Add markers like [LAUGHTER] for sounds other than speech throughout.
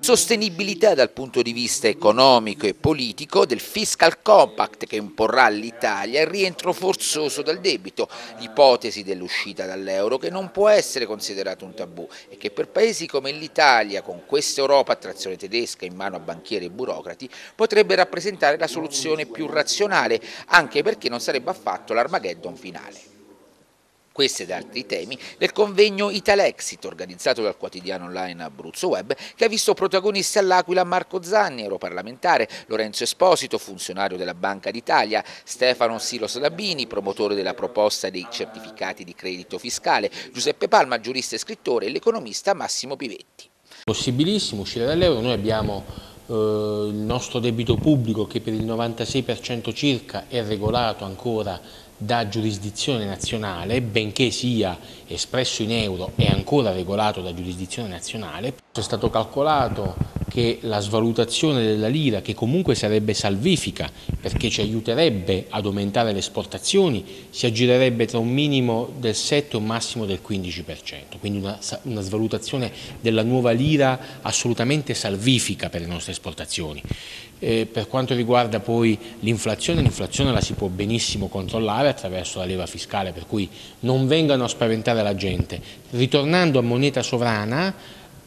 Sostenibilità dal punto di vista economico e politico del fiscal compact che imporrà all'Italia il rientro forzoso dal debito, l'ipotesi dell'uscita dall'euro che non può essere considerato un tabù e che per paesi come l'Italia, con questa Europa a trazione tedesca in mano a banchieri e burocrati, potrebbe rappresentare la soluzione più razionale, anche perché non sarebbe affatto l'Armageddon finale. Questi ed altri temi del convegno Italexit organizzato dal quotidiano online Abruzzo Web che ha visto protagonisti all'Aquila Marco Zanni, europarlamentare, Lorenzo Esposito, funzionario della Banca d'Italia, Stefano Silos Labini, promotore della proposta dei certificati di credito fiscale, Giuseppe Palma, giurista e scrittore e l'economista Massimo Pivetti. Possibilissimo uscire dall'euro, noi abbiamo eh, il nostro debito pubblico che per il 96% circa è regolato ancora da giurisdizione nazionale, benché sia espresso in euro e ancora regolato da giurisdizione nazionale. È stato calcolato che la svalutazione della lira, che comunque sarebbe salvifica perché ci aiuterebbe ad aumentare le esportazioni, si aggirerebbe tra un minimo del 7 e un massimo del 15%, quindi una, una svalutazione della nuova lira assolutamente salvifica per le nostre esportazioni. Eh, per quanto riguarda poi l'inflazione, l'inflazione la si può benissimo controllare attraverso la leva fiscale, per cui non vengano a spaventare la gente. Ritornando a moneta sovrana,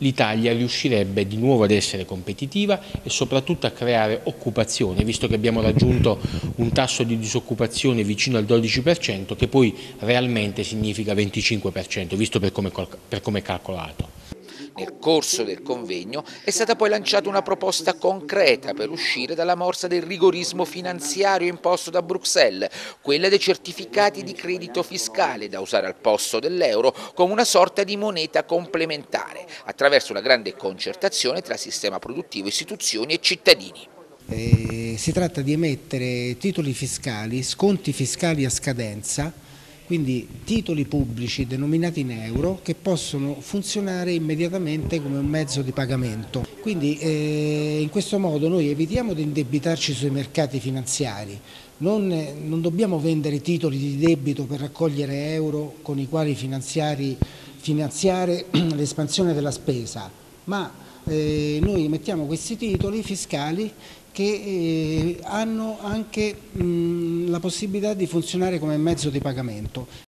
l'Italia riuscirebbe di nuovo ad essere competitiva e soprattutto a creare occupazione, visto che abbiamo raggiunto un tasso di disoccupazione vicino al 12%, che poi realmente significa 25%, visto per come, per come è calcolato. Nel corso del convegno è stata poi lanciata una proposta concreta per uscire dalla morsa del rigorismo finanziario imposto da Bruxelles, quella dei certificati di credito fiscale da usare al posto dell'euro come una sorta di moneta complementare, attraverso una grande concertazione tra sistema produttivo, istituzioni e cittadini. Eh, si tratta di emettere titoli fiscali, sconti fiscali a scadenza, quindi titoli pubblici denominati in euro che possono funzionare immediatamente come un mezzo di pagamento. Quindi eh, in questo modo noi evitiamo di indebitarci sui mercati finanziari, non, non dobbiamo vendere titoli di debito per raccogliere euro con i quali finanziare [CLEARS THROAT] l'espansione della spesa, ma eh, noi emettiamo questi titoli fiscali che eh, hanno anche mh, la possibilità di funzionare come mezzo di pagamento.